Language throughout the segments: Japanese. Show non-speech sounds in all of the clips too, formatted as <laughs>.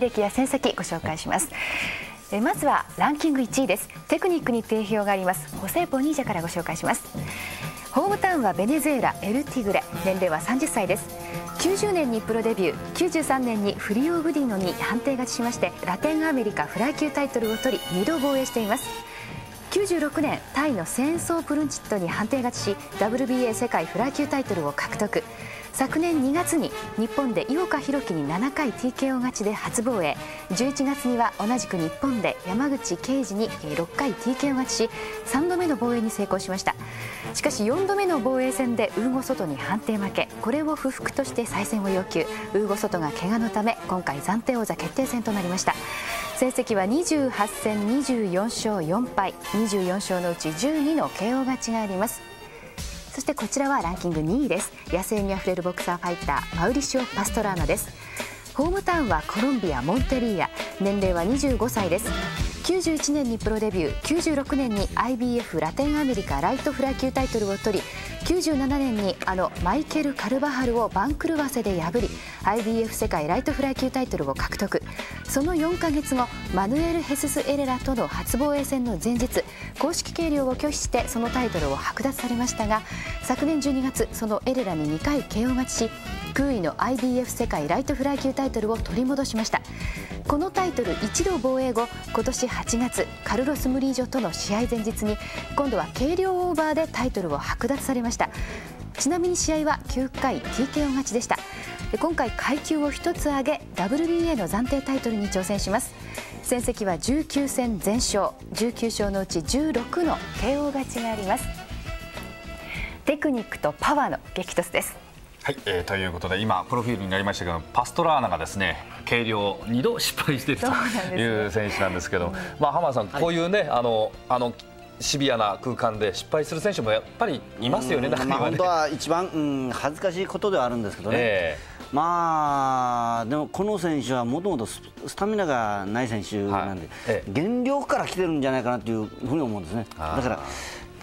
歴や戦績ご紹介します。えまずはランキング1位です。テクニックに定評があります。ホセ・ボニージャからご紹介します。ホームタウンはベネズエラエルティグレ。年齢は30歳です。90年にプロデビュー。93年にフリオ・ブディノに判定勝ちしましてラテンアメリカフライ級タイトルを取り2度防衛しています。96年タイのセンソー・プルンチットに判定勝ちし WBA 世界フライ級タイトルを獲得。昨年2月に日本で井岡弘樹に7回 TKO 勝ちで初防衛。11月には同じく日本で山口圭司に6回 TKO 勝ちし3度目の防衛に成功しました。しかし4度目の防衛戦でウーゴ・ソトに判定負け。これを不服として再戦を要求。ウーゴ・ソトが怪我のため今回暫定王座決定戦となりました。成績は28戦24勝4敗。24勝のうち12の KO 勝ちがあります。そしてこちらはランキング2位です。野生にあふれるボクサーファイターマウリシオ・パストラーナです。ホームタウンはコロンビアモンテリーア年齢は25歳です。91年にプロデビュー96年に IBF ラテンアメリカライトフライ級タイトルを取り97年にあのマイケル・カルバハルを番狂わせで破り IBF 世界ライトフライ級タイトルを獲得。その4か月後マヌエル・ヘスス・エレラとの初防衛戦の前日公式計量を拒否してそのタイトルを剥奪されましたが昨年12月そのエレラに2回 KO 勝ちし空位の IBF 世界ライトフライ級タイトルを取り戻しました。このタイトル一度防衛後今年8月カルロス・ムリージョとの試合前日に今度は軽量オーバーでタイトルを剥奪されました。ちなみに試合は9回 TKO 勝ちでした。今回階級を1つ上げ WBA の暫定タイトルに挑戦します。戦績は19戦全勝19勝のうち16の KO 勝ちがあります。テクニックとパワーの激突です。はい、えー、ということで今プロフィールになりましたけどパストラーナがですね計量2度失敗しているという選手なんですけど、まあ浜田さん、こういうねあのあのシビアな空間で失敗する選手もやっぱりいますよね、まあ、本当は一番、うん、恥ずかしいことではあるんですけどね、えー、まあでもこの選手はもともとスタミナがない選手なんで、はい。えー、減量から来てるんじゃないかなというふうに思うんですね。だから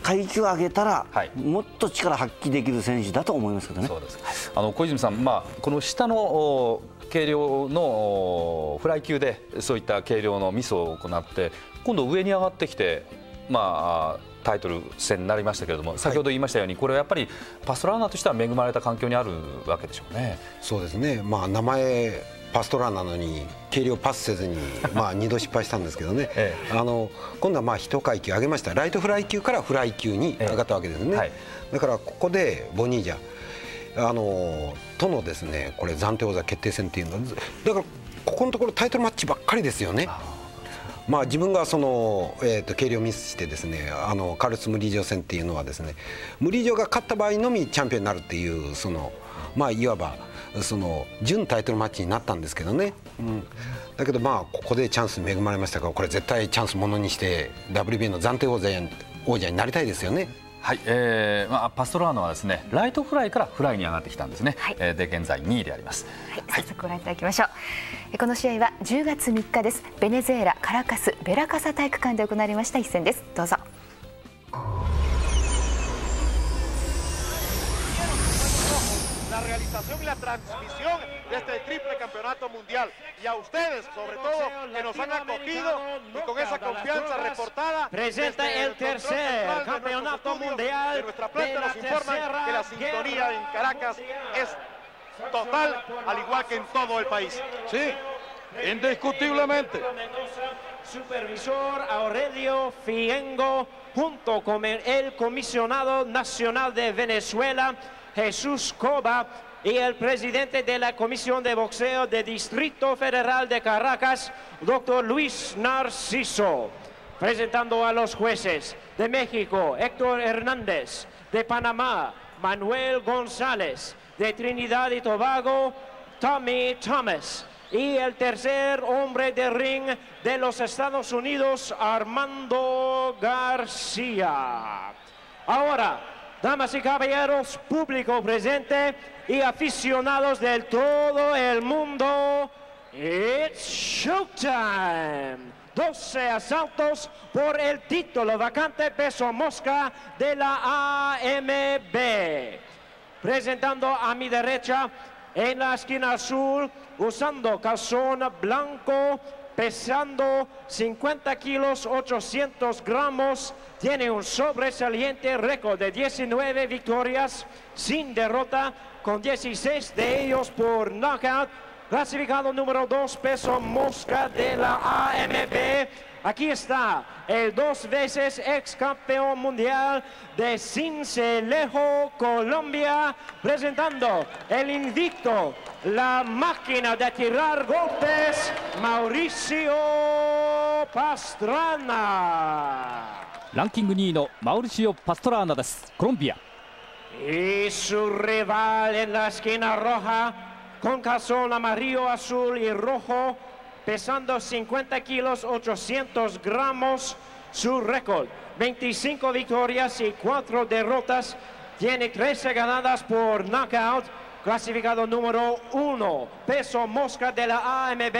階級を上げたら、はい、もっと力発揮できる選手だと思いますけどね。そうですあの小泉さん、まあ、この下の軽量のフライ級でそういった軽量のミスを行って今度上に上がってきて、まあ、タイトル戦になりましたけれども先ほど言いましたように、これはやっぱりパストランナーとしては恵まれた環境にあるわけでしょうね。そうですね、まあ、名前パストラーなのに軽量パスせずにまあ2度失敗したんですけどね、ええ、あの今度はまあ1階級上げました。ライトフライ級からフライ級に上がったわけですね、えはい、だからここでボニージャ。あのとのですねこれ暫定王座決定戦っていうの。はだからここのところタイトルマッチばっかりですよね。まあ、自分がその、えーと、軽量ミスしてですねあのカルス・ムリージョ戦っていうのはですねムリージョが勝った場合のみチャンピオンになるっていうそのまあいわばその準タイトルマッチになったんですけどね、うん、だけどまあここでチャンスに恵まれましたからこれ絶対チャンスものにして WBA の暫定王者王者になりたいですよね。はい、えーまあ、パストラーノはですねライトフライからフライに上がってきたんですね、はい、えー、で現在2位であります、はい、早速ご覧いただきましょう、この試合は10月3日です。ベネズエラカラカスベラカサ体育館で行われました一戦です。どうぞ realización y la transmisión de este triple campeonato mundial. Y a ustedes, sobre todo, que nos han acogido y con esa confianza reportada. Presenta el tercer campeonato mundial. De nuestra planta nos informan que la sintonía en Caracas es total, al igual que en todo el país. Sí, indiscutiblemente. Supervisor Aurelio Fiengo, junto con el comisionado nacional de Venezuela, Jesús Coba, y el presidente de la Comisión de Boxeo de Distrito Federal de Caracas, doctor Luis Narciso. Presentando a los jueces de México, Héctor Hernández, de Panamá, Manuel González, de Trinidad y Tobago, Tommy Thomas. Y el tercer hombre de ring de los Estados Unidos, Armando García. Ahora, damas y caballeros, público presente y aficionados del todo el mundo, it's showtime. 12 asaltos por el título vacante peso mosca de la AMB. Presentando a mi derecha en la esquina azul usando calzón blanco pesando 50 kilos 800 gramos tiene un sobresaliente récord de 19 victorias sin derrota con 16 de ellos por knockout clasificado número 2 peso mosca de la AMB Aquí está el dos veces ex campeón mundial de Cincelejo, Colombia, presentando el invicto, la máquina de tirar golpes, Mauricio Pastrana. ランキング2位のマウリシオ・パストラーナですコロンビア Y su rival en la esquina roja, con calzón amarillo, azul y rojo, pesando 50 kilos 800 gramos su récord. 25 victorias y 4 derrotas. Tiene 13 ganadas por knockout. Clasificado número 1 peso mosca de la AMB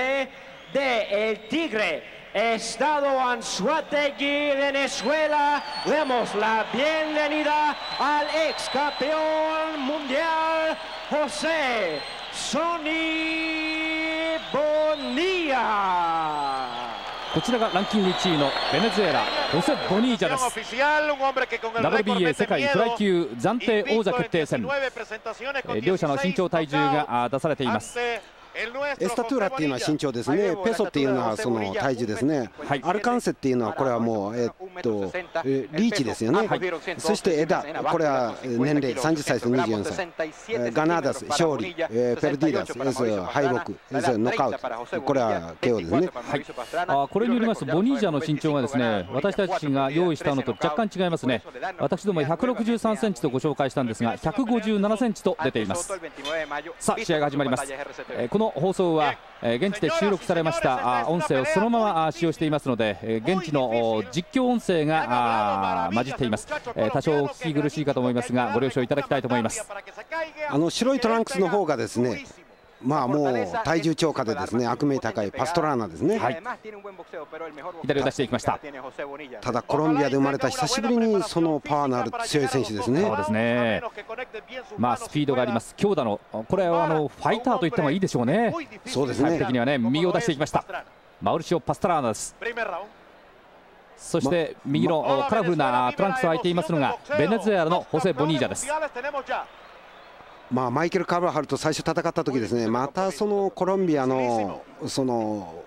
de El Tigre Estado Anzuategui, Venezuela. Demos la bienvenida al ex campeón mundial José Sony Bonilla. こちらがランキング1位のベネズエラホセ・ボニージャです。WBA 世界フライ級暫定王座決定戦。両者の身長体重が出されています。エスタトゥーラっていうのは身長ですね、ペソっていうのはその体重ですね、はい、アルカンセっていうのはこれはもう、えっと、リーチですよね、はい、そして枝、これは年齢30歳と24歳、ガナーダス、勝利、えペルディーダス、敗北、ノックアウト、これは KO ですね、はい、あこれによりますと、ボニージャの身長がですね私たちが用意したのと若干違いますね、私ども163センチとご紹介したんですが、157センチと出ています。さあ試合が始まります、えこのの放送は、え現地で収録されました音声をそのまま使用していますので、え現地の実況音声が混じっています、え多少お聞き苦しいかと思いますがご了承いただきたいと思います。あの白いトランクスの方がですねまあもう体重超過でですね悪名高いパストラーナですね、はい、左を出していきました。ただコロンビアで生まれた久しぶりにそのパワーのある強い選手ですね。そうですね。まあスピードがあります。強打のこれはあのファイターと言ってもいいでしょうね。そうですね。的にはね右を出していきました。マウリシオ・パストラーナです。そして右のカラフルなトランクスを履いていますのがベネズエラのホセ・ボニージャですまあ、マイケル・カブラハルと最初戦った時ですねまたそのコロンビアのその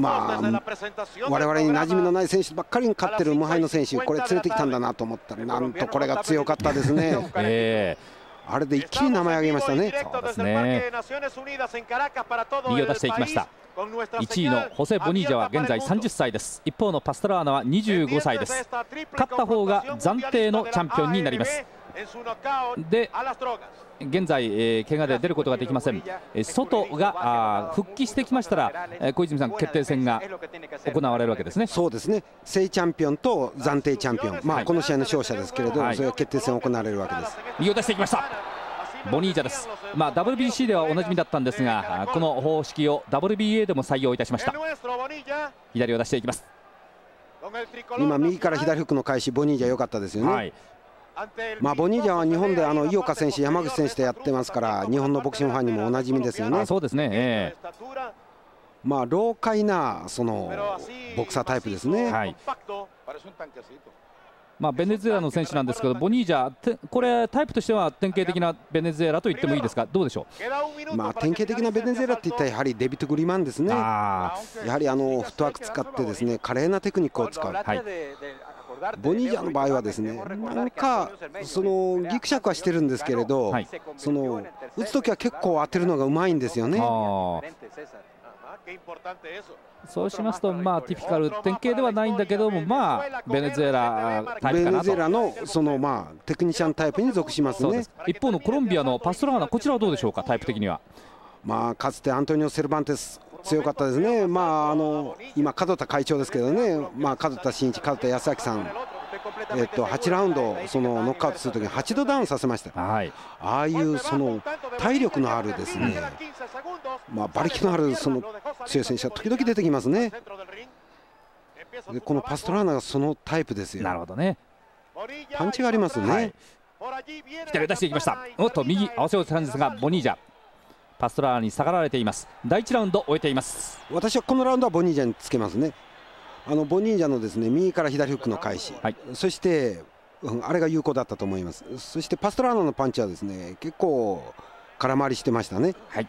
まあ我々に馴染みのない選手ばっかりに勝ってる無敗の選手これ連れてきたんだなと思ったらなんとこれが強かったですね。えー <laughs> あれで一気に名前挙げましたね。そうですね。右を出していきました。1位のホセ・ボニージャは現在30歳です一方のパストラーナは25歳です勝った方が暫定のチャンピオンになりますで現在、えー、怪我で出ることができません、えー、外があ復帰してきましたら、えー、小泉さん、決定戦が行われるわけですね。そうですね、正チャンピオンと暫定チャンピオン、まあ、この試合の勝者ですけれど、はい、それは決定戦行われるわけです。右を出していきました。ボニージャです、まあ、WBC ではおなじみだったんですがこの方式を WBA でも採用いたしました。左を出していきます。今右から左フックの開始ボニージャ良かったですよね、はいまあ、ボニージャは日本であの井岡選手、山口選手とやってますから日本のボクシングファンにもおなじみですよね。そうですね、えー、まあ、老快なそのボクサータイプですね。はい。まあ、ベネズエラの選手なんですけど、ボニージャ、これ、タイプとしては典型的なベネズエラと言ってもいいですか、どうでしょう、まあ、典型的なベネズエラっていったら、やはりデビット・グリマンですね、やはりあのフットワーク使って、ですね華麗なテクニックを使う。はいボニージャの場合はですねなんかそのギクシャクはしてるんですけれど、はい、その打つ時は結構当てるのがうまいんですよね。そうしますと、まあ、ティピカル典型ではないんだけども、まあ、ベネズエラタイプベネズエラのその、まあ、テクニシャンタイプに属しますね一方のコロンビアのパストラーナ、こちらはどうでしょうか、タイプ的には。まあ、かつてアントニオ・セルバンテス強かったですね、まあ、あの今、門田会長ですけどね、まあ、門田真一、門田康明さん、えっと、8ラウンドそのノックアウトするときに8度ダウンさせました、はい、ああいうその体力のあるですね、まあ、馬力のあるその強い選手は時々出てきますね。でこのパストラーナがそのタイプですよ。なるほどね。パンチがありますね。はい、左を出していきました。おっと右合わせをしたんですがボニージャ。パストラーナに下がられています。第1ラウンド終えています。私はこのラウンドはボニージャにつけますね。あのボニージャのですね右から左フックの開始、はい、そして、うん、あれが有効だったと思います。そしてパストラーナのパンチはですね結構空回りしてましたね。はい。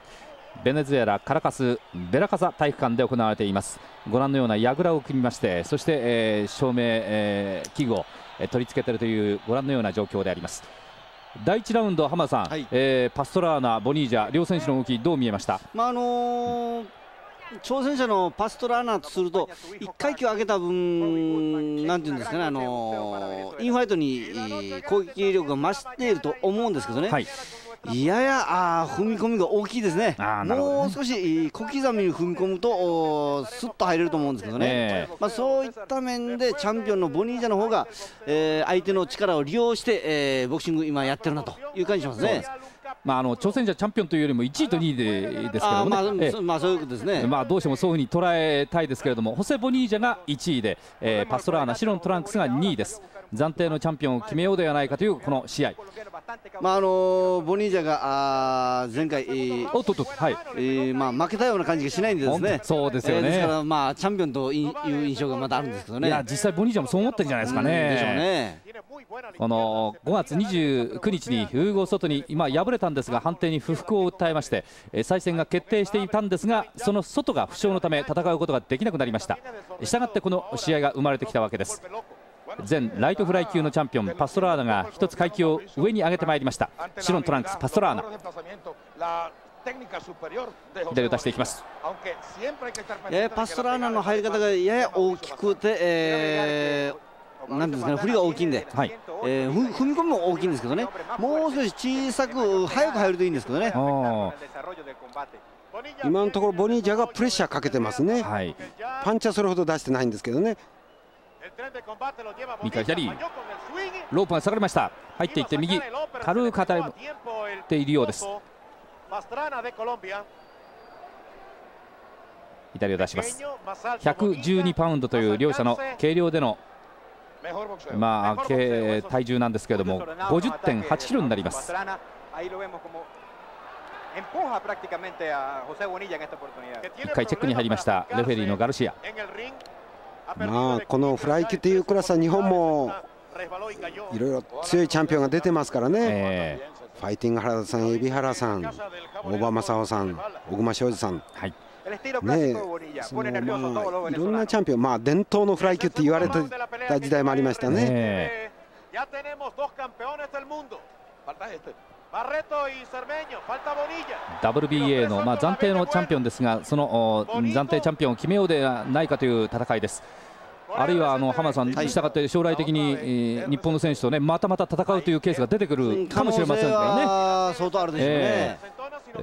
ベネズエラカラカスベラカサ体育館で行われています。ご覧のような櫓を組みましてそして、えー、照明、えー、器具を、えー、取り付けているというご覧のような状況であります第1ラウンド、浜田さん、はい、えー、パストラーナ、ボニージャ両選手の動きどう見えました、まああのー、挑戦者のパストラーナとすると1階級上げた分、なんていうんですかね、あのー、インファイトに攻撃力が増していると思うんですけどね。はいいややあ踏み込みが大きいですね、ね。もう少し小刻みに踏み込むとすっと入れると思うんですけどね、まあ、そういった面でチャンピオンのボニージャの方が、えー、相手の力を利用して、えー、ボクシング今やってるなという感じしますね。まあ、あの挑戦者チャンピオンというよりも1位と2位でですけどもね、まあ、まあ、そういうことですね、まあ、どうしてもそういうふうに捉えたいですけれども、ホセ・ボニージャが1位で、えー、パストラーナ、シロン・トランクスが2位です。暫定のチャンピオンを決めようではないかというこの試合。まああのボニージャがあ前回、えー、おっとっとはい、えー、まあ負けたような感じがしないんですね。そうですよね。えー、ですからまあチャンピオンという印象がまだあるんですけどね。いや実際ボニージャもそう思ってるんじゃないですかね。でしょうね。この5月29日にウーゴ外に今敗れたんですが判定に不服を訴えまして再戦が決定していたんですがその外が負傷のため戦うことができなくなりましたしたがってこの試合が生まれてきたわけです前ライトフライ級のチャンピオンパストラーナが1つ階級を上に上げてまいりました。シロントランクスパストラーナ。左を出していきます、えー、パストラーナの入り方がやや大きくて、えー、なんですかね振りが大きいんで、はい。えー、踏み込みも大きいんですけどね。もう少し小さく早く入るといいんですけどね。今のところボニージャがプレッシャーかけてますね、はい、パンチはそれほど出してないんですけどね右から左ロープが下がりました。入っていって右。軽く傾いているようです。左を出します。112パウンドという両者の軽量でのまあ体重なんですけれども50.8キロになります。1回チェックに入りました。レフェリーのガルシア。まあこのフライ級というクラスは日本もいろいろ強いチャンピオンが出てますからね、えー、ファイティング原田さん、海老原さん、大場正夫さん、小熊庄司さん、はい。ねそのまあ、いろんなチャンピオン、まあ、伝統のフライ級って言われてた時代もありましたね。WBA の、まあ、暫定のチャンピオンですがその暫定チャンピオンを決めようではないかという戦いです。あるいはあの浜田さん、に従って将来的に、えー、日本の選手とねまたまた戦うというケースが出てくるかもしれませんからね。相当あるでしょうね、えー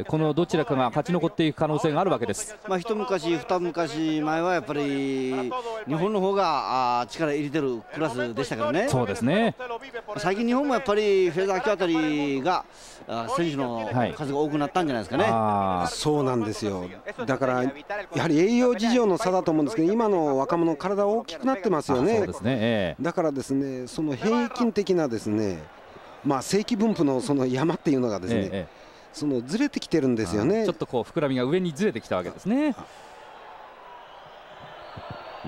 このどちらかが勝ち残っていく可能性があるわけです。まあ一昔二昔前はやっぱり日本の方があ力入れてるクラスでしたからね。そうですね。最近日本もやっぱりフェザー級あたりが選手の数が多くなったんじゃないですかね。はい、そうなんですよ。だからやはり栄養事情の差だと思うんですけど、今の若者体大きくなってますよね。そうですね。えー、だからですね、その平均的なですね、まあ正規分布のその山っていうのがですね。えそのずれてきてるんですよね。ちょっとこう膨らみが上にずれてきたわけですね。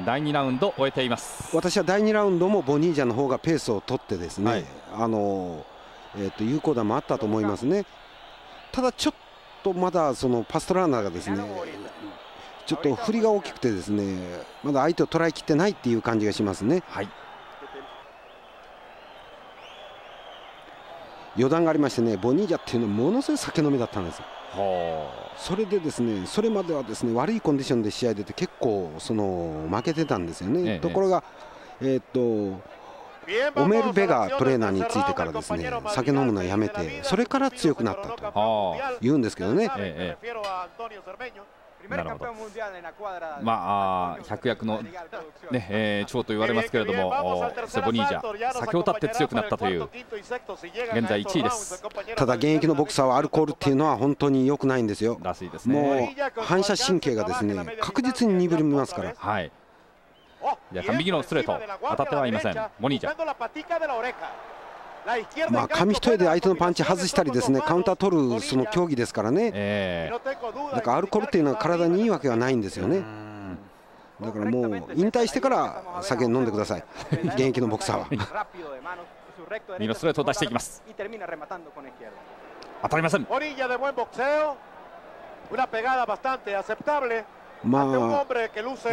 第2ラウンド終えています。私は第2ラウンドもボニージャの方がペースを取ってですね、はい、あのえー、と有効打もあったと思いますね。ただちょっとまだそのパストランナーがですねちょっと振りが大きくてですねまだ相手を捉えきってないっていう感じがしますね。はい余談がありましてねボニージャっていうのはものすごい酒飲みだったんですそれでですねそれまではですね悪いコンディションで試合出て結構その負けてたんですよね、ええ、ところがえー、っとオメル・ベガトレーナーについてからですね酒飲むのをやめてそれから強くなったと言うんですけどね、ええなるほど。まあ百役のね、えー、長と言われますけれども、セボニージャ先を立って強くなったという現在1位です。ただ現役のボクサーはアルコールっていうのは本当に良くないんですよ。らしいですね。もう反射神経がですね確実に鈍りますから。はい。じゃ右のストレート当たってはいません。ボニージャ。まあ、紙一重で相手のパンチ外したりですねカウンター取るその競技ですからね、えー、だからアルコールっていうのは体にいいわけはないんですよね。だからもう引退してから酒飲んでください。現役のボクサーは。<laughs> 右のストレートを出していきます。当たりませんまあ、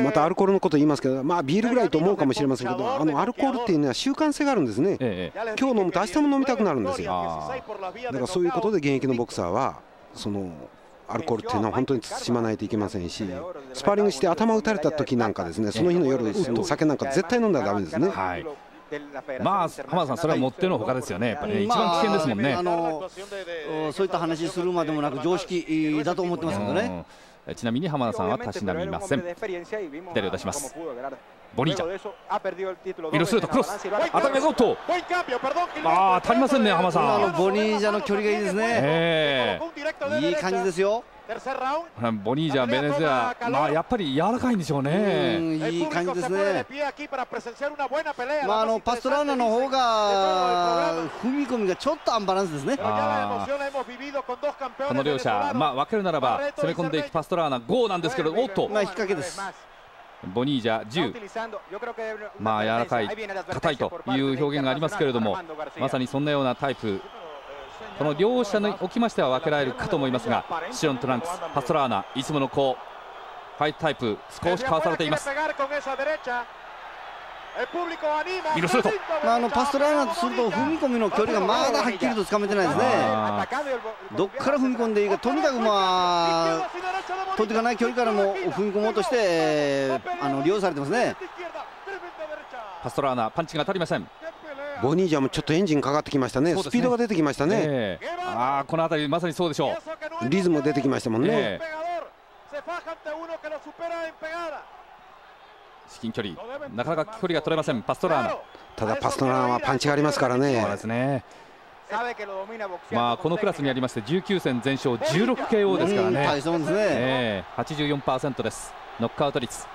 またアルコールのこと言いますけど、まあ、ビールぐらいと思うかもしれませんけどあのアルコールっていうのは習慣性があるんですね、ええ、今日飲むと明日も飲みたくなるんですよ。だからそういうことで現役のボクサーはそのアルコールっていうのは本当に慎まないといけませんしスパーリングして頭打たれた時なんかですねその日の夜酒なんか絶対飲んだらだめですね。はい。まあ浜田さん、それはもってのほかですよね、やっぱり、ね、一番危険ですもんね、あのそういった話するまでもなく、常識だと思ってますけどね。ちなみに浜田さんはたしなみません。左を出します。ボニージャ。ミロスルートクロス。当たり前と。ああ、足りませんね、浜田さん。ボニージャの距離がいいですね。えー、いい感じですよ。ボニージャ、ベネズエラ、まあ、やっぱり柔らかいんでしょうね。いい感じですね。まあ、あのパストラーナの方が踏み込みがちょっとアンバランスですね。この両者、まあ、分けるならば攻め込んでいくパストラーナ5なんですけど、おっと。まあ、引っ掛けです。ボニージャ10まあ柔らかい硬いという表現がありますけれどもまさにそんなようなタイプ。この両者におきましては分けられるかと思いますがシオン・トランクスパストラーナいつものこうファイトタイプ少しかわされています、まあ、あのパストラーナとすると踏み込みの距離がまだはっきりとつかめてないですね。どっから踏み込んでいいかとにかくまあとっていかない距離からも踏み込もうとしてあの利用されてますね。パストラーナパンチが当たりません。ボニージャもちょっとエンジンかかってきましたね、ね。スピードが出てきましたね、えー、ああこの辺りまさにそうでしょう。リズム出てきましたもんね、えー、至近距離。なかなか距離が取れません。パストラーナただパストラーナはパンチがありますからね。そうですね。まあこのクラスにありまして19戦全勝 16KO ですからね、そうですね、えー、84%です。ノックアウト率。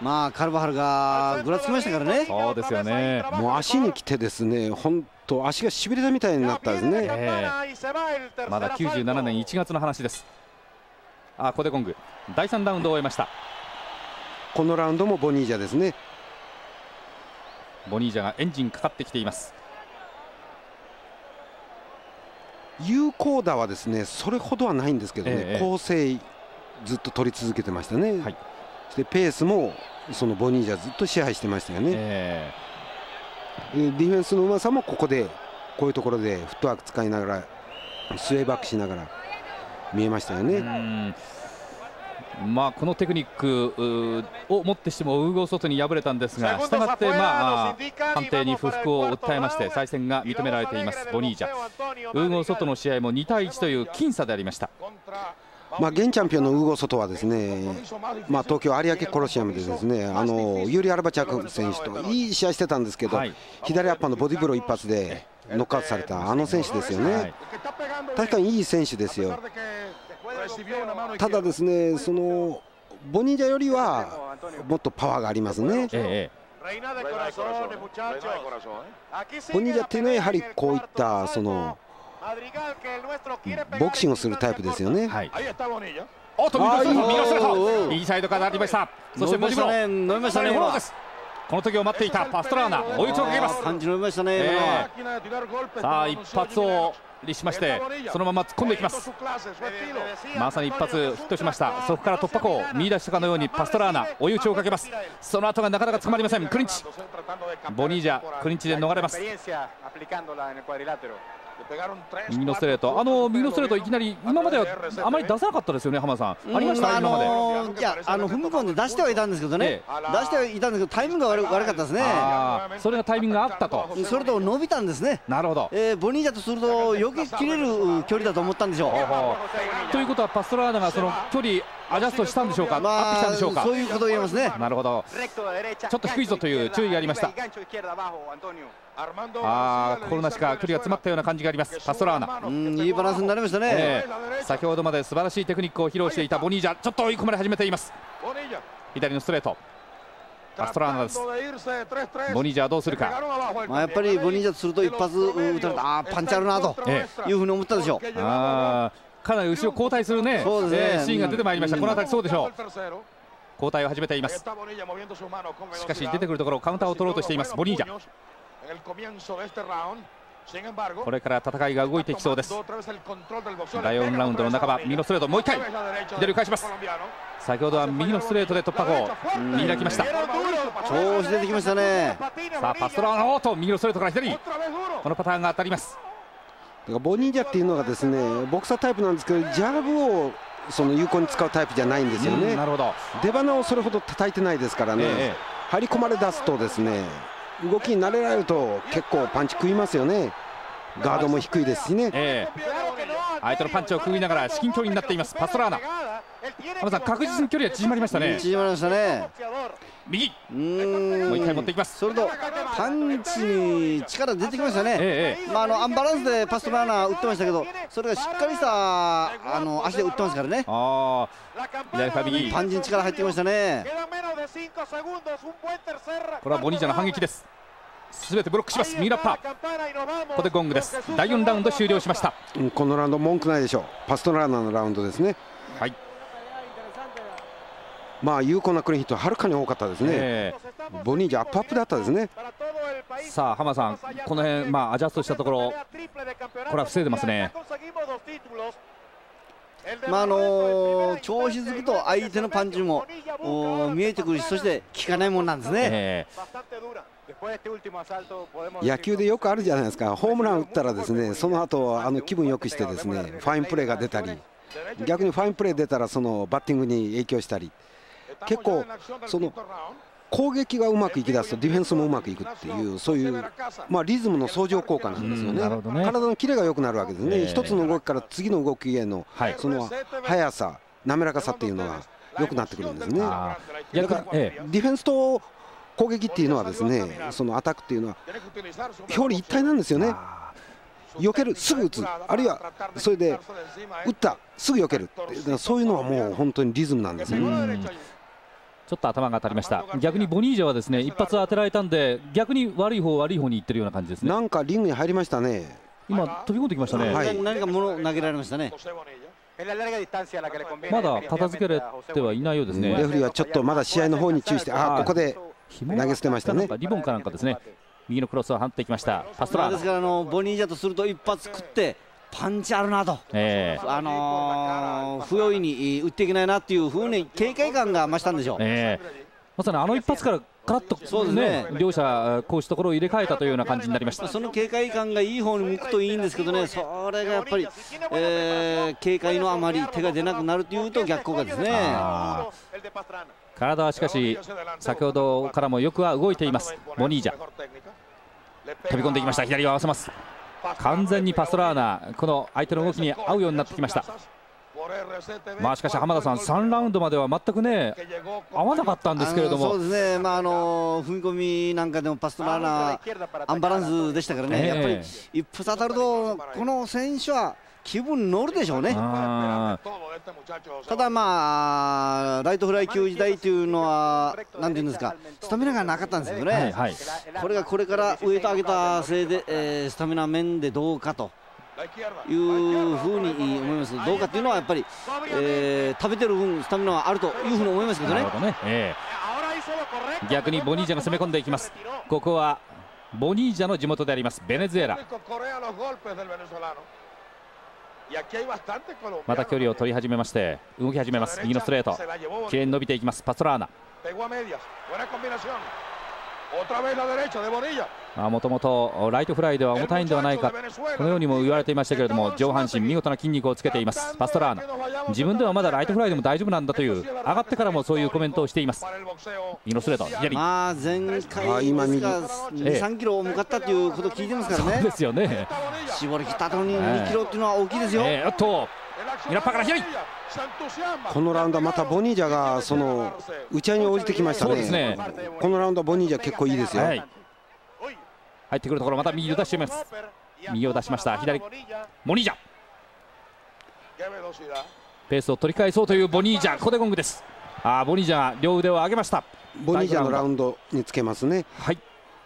まあカルバハルがぐらつきましたからね。そうですよね。もう足に来てですね本当足がしびれたみたいになったですね、えー、まだ97年1月の話です。あコデコング。第3ラウンドを終えましたこのラウンドもボニージャですね。ボニージャがエンジンかかってきています。有効打はですねそれほどはないんですけどね、えー、構成ずっと取り続けてましたね、はい。でペースもそのボニージャずっと支配してましたよね、えー、ディフェンスのうまさもここでこういうところでフットワーク使いながらスウェーバックしながら見えましたよね。まあ、このテクニックをもってしてもウーゴー外に敗れたんですがしたがってまあ判定に不服を訴えまして再戦が認められています。ボニージャ。ウーゴー外の試合も2対1という僅差でありました。まあ、現チャンピオンのウーゴ・ソトはですね、まあ、東京有明コロシアムでですねあのユーリ・アルバチャク選手といい試合してたんですけど、はい、左アッパーのボディブロー一発でノックアウトされたあの選手ですよね、はい、確かにいい選手ですよただですねそのボニージャよりはもっとパワーがありますね、ええ、ボニージャっていうのはやはりこういったそのボクシングをするタイプですよね。はい。おっと右イサイドからなりました。そしてモジブロ飲みましたね。この時を待っていたパストラーナ追い打ちをかけます。感じ飲みましたね。えー、さあ一発をにしましてそのまま突っ込んでいきます。まさに一発ヒットしました。そこから突破口見出したかのようにパストラーナ追い打ちをかけます。その後がなかなか捕まりません。クリンチ。ボニージャクリンチで逃れます右のストレート、あの右のストレート、いきなり今まではあまり出さなかったですよね、浜さん、ありました、あのー、いやあの踏み込んで出してはいたんですけどね、ええ、出してはいたんですけど、タイミングが悪悪かったですね、それがタイミングがあったと、それと伸びたんですね、なるほど、えー、ボニージャとすると、よけ切れる距離だと思ったんでしょう。ということは、パストラーナがその距離、アジャストしたんでしょうか、まあ、アップしたんでしょうか、そういうことを言えますね。なるほど、ちょっと低いぞという注意がありました。ああ心なしか距離が詰まったような感じがあります。パストラーナうんいいバランスになりましたね、えー、先ほどまで素晴らしいテクニックを披露していたボニージャちょっと追い込まれ始めています。左のストレート。アストラーナです。ボニージャはどうするか、まあ、やっぱりボニージャとすると一発打たれたあパンチあるなというふうに思ったでしょう、あかなり後ろ交代するね。そうですね、えー、シーンが出てまいりました、この辺りそうでしょう。交代を始めています。しかし出てくるところカウンターを取ろうとしています。ボニージャこれから戦いが動いてきそうです第4ラウンドの半ば右のストレートもう一回左を返します先ほどは右のストレートで突破口右開きました調子出てきましたねさあパストラーノと右のストレートから左このパターンが当たりますだからボニージャっていうのがですねボクサータイプなんですけどジャブをその有効に使うタイプじゃないんですよね、なるほど出花をそれほど叩いてないですからね、え張り込まれ出すとですね動きに慣れられると結構パンチ食いますよね。ガードも低いですしね、え相手のパンチを食いながら至近距離になっています。パストラーナ。さん確実に距離は縮まりましたね。縮まりましたね。右。うん。もう一回持っていきます。それとパンチに力出てきましたね、ええまあ、あのアンバランスでパストラーナー打ってましたけどそれがしっかりしたあの足で打ってますからね。あ左か右パンチに力入ってきましたね。これはボニージャの反撃です。すべてブロックします。右ラッパー。ここでゴングです。第4ラウンド終了しました、うん、このラウンド文句ないでしょう。パストラーナーのラウンドですね。はいまあ有効なクリーンヒットはるかに多かったですね、えー、ボニージャアップアップだったですね。さあ浜さんこの辺まあアジャストしたところこれは防いでますね。まああのー、調子づくと相手のパンチも見えてくるしそして効かないもんなんですね、えー、野球でよくあるじゃないですか。ホームラン打ったらですねその後あの気分よくしてですねファインプレーが出たり逆にファインプレー出たらそのバッティングに影響したり結構その攻撃がうまくいきだすとディフェンスもうまくいくっていうそういう、まあ、リズムの相乗効果なんですよね、ね。体のキレが良くなるわけですね、一つの動きから次の動きへの、その速さ、滑らかさっていうのが良くなってくるんですね。だから、ディフェンスと攻撃っていうのはですねそのアタックっていうのは表裏一体なんですよね。避ける、すぐ打つ、あるいはそれで打った、すぐ避けるそういうのはもう本当にリズムなんですよ。ね。ちょっと頭が当たりました。逆にボニージャはですね一発当てられたんで逆に悪い方悪い方にいってるような感じですね。なんかリングに入りましたね。今飛び込んできましたね、はい、何か物投げられましたね。まだ片付けられてはいないようですねレフリーはちょっとまだ試合の方に注意してあここで投げ捨てましたね。リボンかなんかですね。右のクロスを放ってきました。パストラーですからあのボニージャとすると一発食ってパンチあるなと、えー、あのー、不用意に打っていけないなっていうふうに警戒感が増したんでしょう、えー、まさにあの一発からカラッとそうですね、両者、こうしたところを入れ替えたというような感じになりました。その警戒感がいい方に向くといいんですけどね、それがやっぱり、えー、警戒のあまり手が出なくなるというと逆効果ですね。体はしかし、先ほどからもよくは動いています、モニージャ。飛び込んでいきました、左を合わせます。完全にパストラーナこの相手の動きに合うようになってきました。まあしかし浜田さん3ラウンドまでは全くね合わなかったんですけれども。そうですね。まああの踏み込みなんかでもパストラーナアンバランスでしたからね、やっぱり一発当たるとこの選手は気分乗るでしょうね。ただまあライトフライ級時代というのはなんていうんですかスタミナがなかったんですよね、はいはい、これがこれからウエイト上げたせいで、えー、スタミナ面でどうかと。いうふうに思います。どうかっていうのはやっぱり、えー、食べてる分スタミナはあるというふうに思いますけどね。どねえー、逆にボニージャが攻め込んでいきます。ここはボニージャの地元でありますベネズエラ。また距離を取り始めまして動き始めます。右のストレート。きれいに伸びていきます。パストラーナもともとライトフライでは重たいんではないか。このようにも言われていましたけれども上半身見事な筋肉をつけています。パストラーナ。自分ではまだライトフライでも大丈夫なんだという上がってからもそういうコメントをしています。右のストレート左。まあ前回今右3キロ向かったということを聞いてますからね。そうですよね。絞り切った後に2キロっていうのは大きいですよ、えー、っと。ミラッパから左このラウンドはまたボニージャがその打ち合いに応じてきましたね、ね、このラウンドはボニージャ結構いいですよ、はい、入ってくるところまた右を出しています。右を出しました。左。ボニージャ。ペースを取り返そうというボニージャ。ここでゴングです。あボニージャ両腕を上げました。ボニージャのラウンドにつけますね。はい。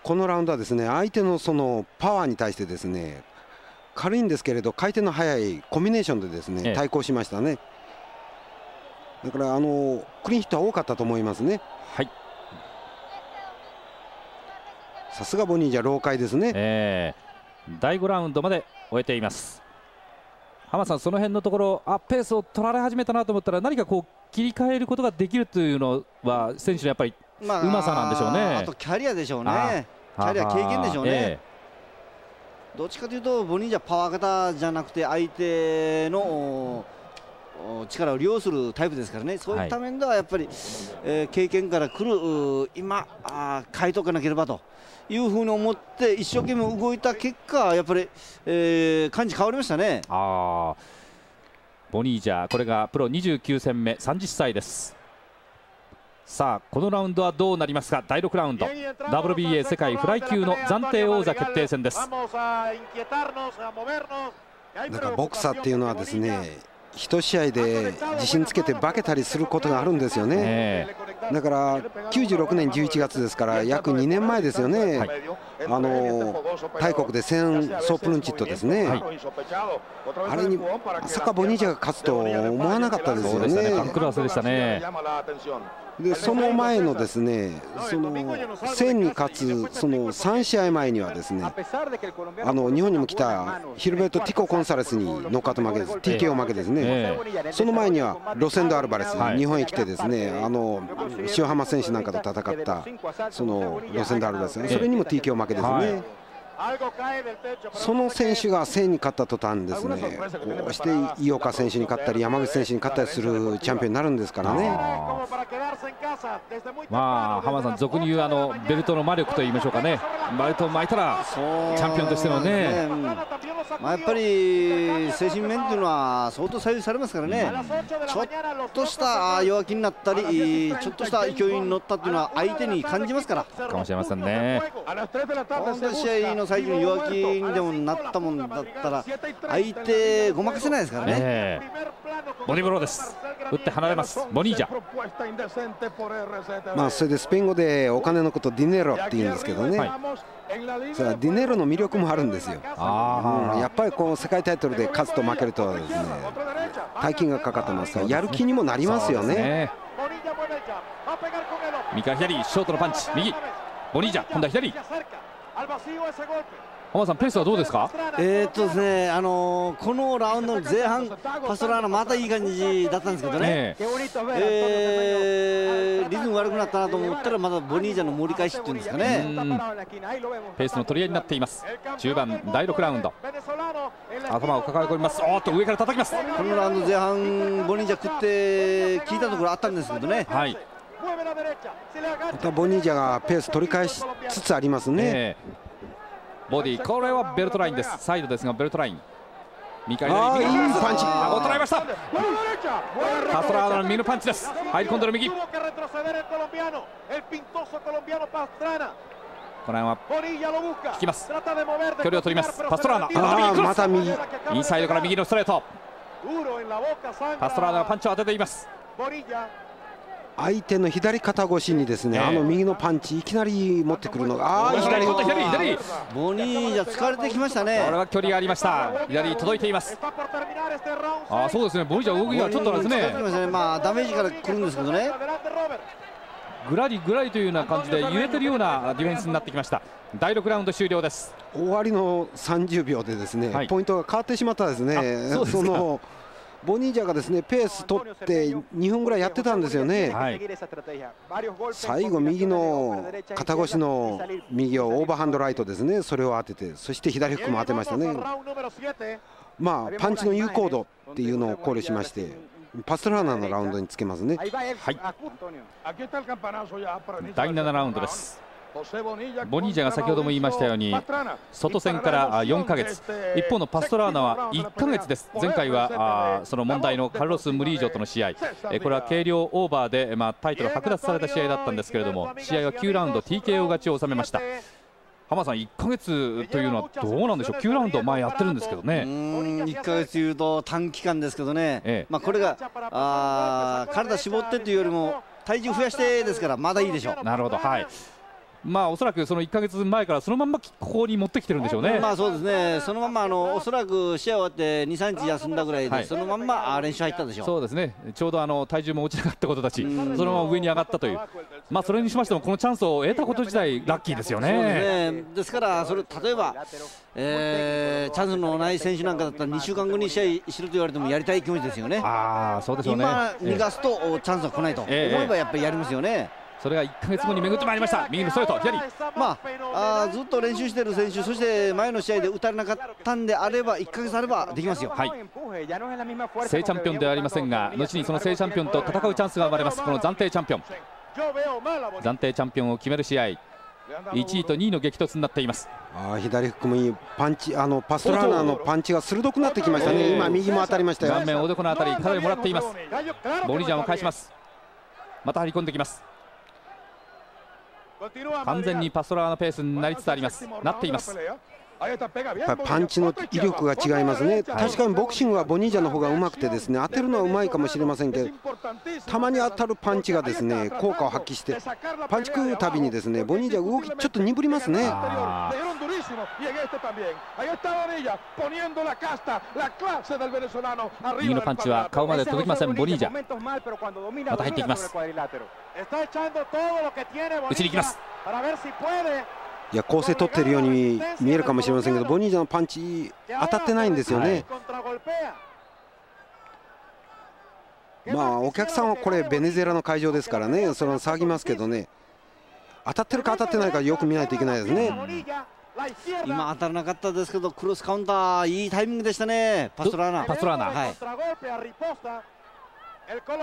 このラウンドはですね相手のそのパワーに対してですね軽いんですけれど回転の速いコンビネーションでですね、対抗しましたねだからあのクリーンヒットは多かったと思いますね。はい。さすがボニージャ老快ですね、えー、第5ラウンドまで終えています。浜さん、その辺のところあペースを取られ始めたなと思ったら何かこう切り替えることができるというのは選手のやっぱりうまさなんでしょうね、あ、とキャリアでしょうね。キャリア経験でしょうね、えー、どっちかというとボニージャパワー型じゃなくて相手の力を利用するタイプですからね。そういった面ではやっぱり、えー、経験からくる今あ変えとかなければというふうに思って一生懸命動いた結果やっぱり、えー、感じ変わりましたね。あボニージャーこれがプロ29戦目30歳です。さあこのラウンドはどうなりますか？第6ラウンド。WBA 世界フライ級の暫定王座決定戦です。なんかボクサーっていうのはですね1試合で自信つけて化けたりすることがあるんですよね、だから96年11月ですから約2年前ですよね、はい、あの大国でセン・プルンチットですね、はい、あれにまさかボニージャが勝つと思わなかったですよね。ね。でしたね。でその前のですねその1000に勝つその3試合前にはですねあの日本にも来たヒルベルト・ティコ・コンサレスにノックアウト負けです。TKO 負けですね。その前にはロセンド・アルバレス日本へ来てですねあの塩浜選手なんかと戦ったそのロセンド・アルバレス。それにも TKO 負けですね。その選手が1000に勝った途端ですねこうして井岡選手に勝ったり山口選手に勝ったりするチャンピオンになるんですからね。まあ浜田さん俗に言うあのベルトの魔力と言いましょうかね。ベルトを巻いたらチャンピオンとしてのね、まあ、やっぱり精神面というのは相当左右されますからね。ちょっとした弱気になったりちょっとした勢いに乗ったっていうのは相手に感じますから。かもしれませんね。試合の最初に弱気にでもなったもんだったら相手ごまかせないですからね、えー、ボディブローです。打って離れます。ボニージャ。まあそれでスペイン語でお金のことディネロって言うんですけどね、はい。それはディネロの魅力もあるんですよ、あうん、やっぱりこう世界タイトルで勝つと負けるとですね大金がかかってますからやる気にもなりますよね。ね。右から左ショートのパンチ。右。ボニージャ。今度は左浜さんペースはどうですか？えー、っとですねあのー、このラウンドの前半パストラーナまたいい感じだったんですけどね、えー、えー、リズム悪くなったなと思ったらまだボニージャの盛り返しっていうんですかね。ペースの取り合いになっています。中盤第6ラウンド。頭を抱え込みます。おっと上から叩きます。このラウンド前半ボニージャ食って聞いたところあったんですけどね。はいまたボニージャがペース取り返しつつありますね、えー、ボディこれはベルトラインです。サイドですがベルトライン。右から左右パンチ。えました。パストラードの右のパンチです。入り込んでる右。この辺は引きます。距離を取ります。パストラーナまた右インサイドから右のストレート。パストラーナがパンチを当てています相手の左肩越しにですね、あの右のパンチいきなり持ってくるのがああ左左左。ボニーじゃ疲れてきましたね。これは距離がありました。左届いています。あそうですね。ボニーじゃ動きがちょっとですね。まあダメージから来るんですけどね。ぐらりぐらりというような感じで揺れてるようなディフェンスになってきました。第6ラウンド終了です。終わりの30秒でですね、はい、ポイントが変わってしまったですね。そのボニージャがですねペース取って2分ぐらいやってたんですよね、はい、最後、右の肩越しの右をオーバーハンドライトですね、それを当てて、そして左フックも当てましたね、まあ、パンチの有効度っていうのを考慮しまして、パストラーナーのラウンドにつけますね。はい、第7ラウンドです。ボニージャが先ほども言いましたように外戦から4ヶ月。一方のパストラーナは1ヶ月です。前回はその問題のカルロス・ムリージョとの試合。これは軽量オーバーで、まあ、タイトル剥奪された試合だったんですけれども試合は9ラウンド TKO 勝ちを収めました。浜さん1か月というのはどうなんでしょう？9ラウンド前やってるんですけどね。1か月いうと短期間ですけどね、ええ、まあ、これがあ体絞ってというよりも体重増やしてですからまだいいでしょう。なるほどはいまあおそらくその1か月前からそのままここに持ってきてるんでしょうね。まあそうですね。そのままあのおそらく試合終わって2、3日休んだぐらいで、はい、そのまま練習入ったでしょう。そうですね。ちょうどあの体重も落ちなかったことだし、そのまま上に上がったという。まあそれにしましてもこのチャンスを得たこと自体ラッキーですよね。ですね。ですからそれ例えば、えー、チャンスのない選手なんかだったら2週間後に試合しろと言われてもやりたい気持ちですよね。ああそうですよね。今逃がすと、チャンスは来ないと思えばやっぱりやりますよね。それが1か月後に巡ってまいりました。右のストレート左。まああずっと練習している選手そして前の試合で打たれなかったんであれば1か月あればできますよ。はい。正チャンピオンではありませんが後にその正チャンピオンと戦うチャンスが生まれます。この暫定チャンピオン。暫定チャンピオンを決める試合。1位と2位の激突になっています。あ左フックもいいパンチあのパストラーナーのパンチが鋭くなってきましたね。今右も当たりましたよ。顔面おでこのあたりかなりもらっています。ボニジャンを返します。また張り込んできます完全にパストラーのペースになりつつあります。なっています。パンチの威力が違いますね、確かにボクシングはボニージャの方がうまくてですね当てるのはうまいかもしれませんけどたまに当たるパンチがですね効果を発揮してパンチ食うたびにですねボニージャ動きちょっと鈍りますね。右のパンチは顔まで届きませんボニージャ。また入っていきます。内に行きますいや構成取ってるように見えるかもしれませんけどボニージャのパンチ当たってないんですよね。まあお客さんはこれベネズエラの会場ですからね。その騒ぎますけどね。当たってるか当たってないかよく見ないといけないですね。今当たらなかったですけどクロスカウンターいいタイミングでしたね。パストラーナ。パストラーナ。はい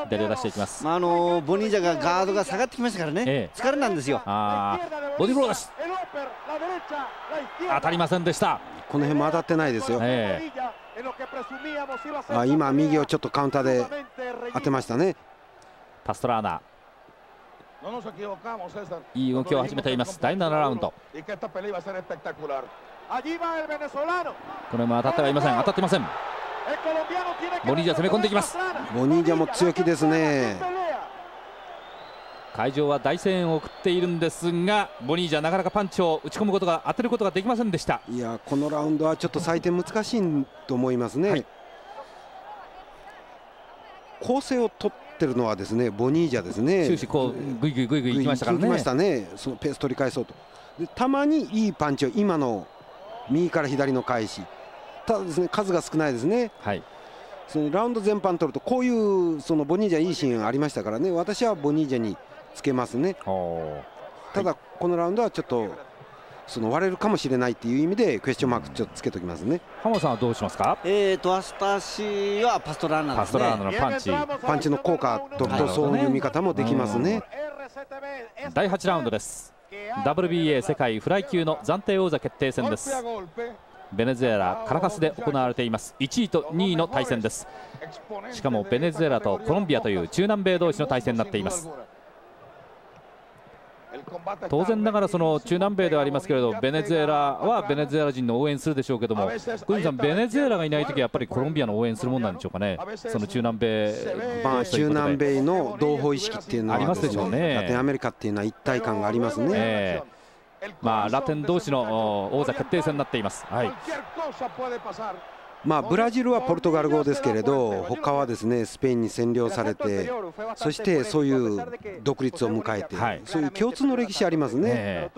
左を出していきます、まあ、あのボニージャがガードが下がってきましたからね、ええ、疲れなんですよ。あボディブローです。当たりませんでした。この辺も当たってないですよ、ええ、あ今右をちょっとカウンターで当てましたね。パストラーナいい動きを始めています。第7ラウンド。これも当たってはいません。当たってませんボニージャ攻め込んでいきます。ボニージャも強気ですね。会場は大声援を送っているんですがボニージャなかなかパンチを打ち込むことが当てることができませんでした。いやこのラウンドはちょっと採点難しいと思いますね、はい、構成を取ってるのはですねボニージャですね。終始こうぐいぐいぐいぐいいきましたからね。ましたね。そのペース取り返そうと。でたまにいいパンチを今の右から左の返しただですね数が少ないですね。はい。そのラウンド全般取るとこういうそのボニージャいいシーンありましたからね私はボニージャにつけますね。ただこのラウンドはちょっとその割れるかもしれないっていう意味でクエスチョンマークちょっとつけときますね。浜さんはどうしますか？えーと私はパストラーナー、ね、パストラーナーのパンチパンチの効果ととそういう見方もできますね。第8ラウンドです。WBA 世界フライ級の暫定王座決定戦です。ベネズエラ・カラカスで行われています。1位と2位の対戦です。しかもベネズエラとコロンビアという中南米同士の対戦になっています。当然ながらその中南米ではありますけれどベネズエラはベネズエラ人の応援するでしょうけども小泉さんベネズエラがいない時はやっぱりコロンビアの応援するもんなんでしょうかね。その中南米まあ中南米の同胞意識っていうのはありますでしょうね。ラテンアメリカっていうのは一体感がありますね、えーまあ、ラテン同士の王座決定戦になっています。はいまあ、ブラジルはポルトガル語ですけれど他はですねスペインに占領されてそしてそういう独立を迎えて、はい、そういう共通の歴史ありますね。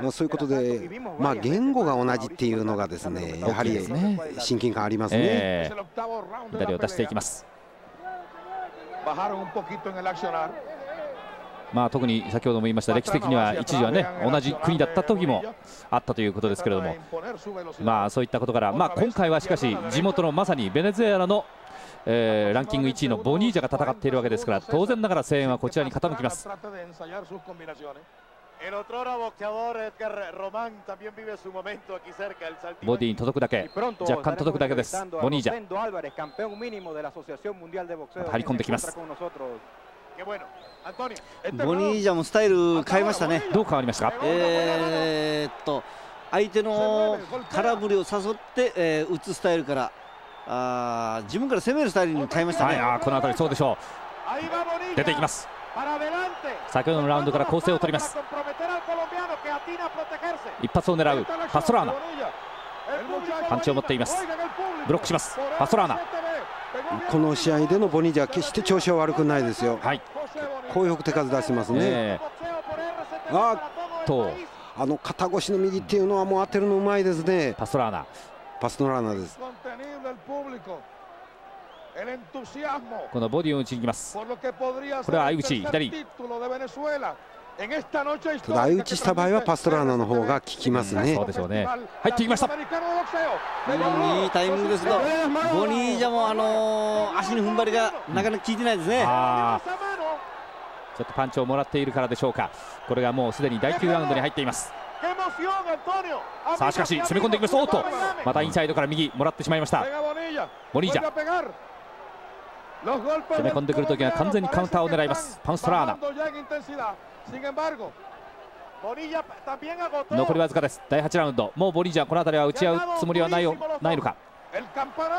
まあ、そういうことで、まあ、言語が同じっていうのがですねやはり親近感ありますね。えー、左を出していきます。まあ、特に先ほども言いました歴史的には一時はね同じ国だった時もあったということですけれども、まあ、そういったことから、まあ、今回はしかし地元のまさにベネズエラの、えー、ランキング1位のボニージャが戦っているわけですから当然ながら声援はこちらに傾きます。ボディに届くだけ若干届くだけです。ボニージャ。張り込んできますボニージャもスタイル変えましたね。どう変わりました？かえー、っと相手の空振りを誘って、えー、打つスタイルからあ自分から攻めるスタイルに変えましたね、はい、この辺りそうでしょう。出ていきます。先ほどのラウンドから構成を取ります。一発を狙うパストラーナ。パンチを持っています。ブロックします。パストラーナこの試合でのボニージャ決して調子は悪くないですよ。はい。こよく手数出してますね、えー、あっと。あの肩越しの右っていうのはもう当てるのうまいですね。パストラーナパストラーナです。このボディを打ちにきます。これは相打ち左ただ相打ちした場合はパストラーナの方が効きますね。そうでしょうね。入ってきました。いいタイミングですけど、ボニージャもあのー、足に踏ん張りがなかなか効いてないですね。ちょっとパンチをもらっているからでしょうか。これがもうすでに第9ラウンドに入っています。さあしかし攻め込んでいきますおっとまたインサイドから右もらってしまいましたボニージャ攻め込んでくるときは完全にカウンターを狙いますパンストラーナ残りわずかです第8ラウンドもうボリージャこの辺りは打ち合うつもりはないよないのか